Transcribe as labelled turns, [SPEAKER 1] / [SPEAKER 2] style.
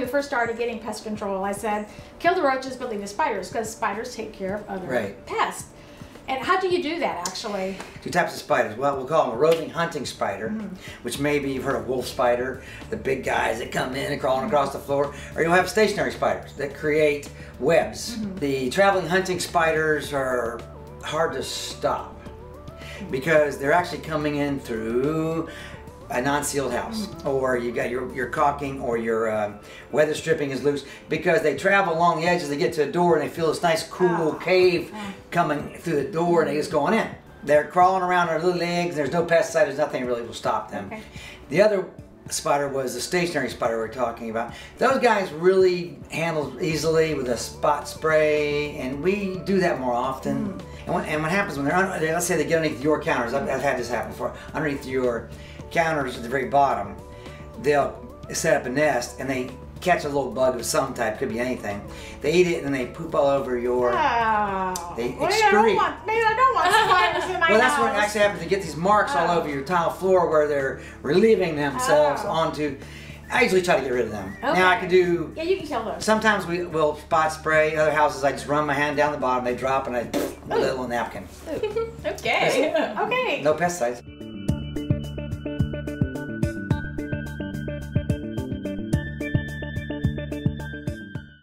[SPEAKER 1] first started getting pest control, I said, kill the roaches but leave the spiders because spiders take care of other
[SPEAKER 2] Right.
[SPEAKER 1] pests. And how do you do that actually?
[SPEAKER 2] Two types of spiders. Well, we'll call them a roving hunting spider,
[SPEAKER 1] Mm-hmm.
[SPEAKER 2] which maybe you've heard of wolf spider, the big guys that come in and crawling across the floor. Or you'll have stationary spiders that create webs.
[SPEAKER 1] Mm-hmm.
[SPEAKER 2] The traveling hunting spiders are hard to stop because they're actually coming in through a non-sealed house or you got your, your caulking or your uh, weather stripping is loose because they travel along the edges they get to a door and they feel this nice cool
[SPEAKER 1] Oh.
[SPEAKER 2] cave coming through the door and they just going in they're crawling around on their little legs there's no pesticide there's nothing really will stop them
[SPEAKER 1] Okay.
[SPEAKER 2] the other spider was the stationary spider we are talking about those guys really handle easily with a spot spray and we do that more often. Mm. And, what, and what happens when they're un- let's say they get underneath your counters I've, I've had this happen before underneath your counters at the very bottom they'll set up a nest and they catch a little bug of some type could be anything. They eat it and then they poop all over your
[SPEAKER 1] Oh,
[SPEAKER 2] They
[SPEAKER 1] maybe I
[SPEAKER 2] excrete.
[SPEAKER 1] don't want maybe I don't want spiders in my
[SPEAKER 2] Well, that's what actually happens. They get these marks all
[SPEAKER 1] Oh.
[SPEAKER 2] over your tile floor where they're relieving themselves
[SPEAKER 1] Oh.
[SPEAKER 2] onto. I usually try to get rid of them. Now I can do.
[SPEAKER 1] Yeah, you can kill those.
[SPEAKER 2] Sometimes we will spot spray. Other houses, I just run my hand down the bottom. They drop, and I pff, a little napkin.
[SPEAKER 3] Okay.
[SPEAKER 1] Okay.
[SPEAKER 2] No pesticides.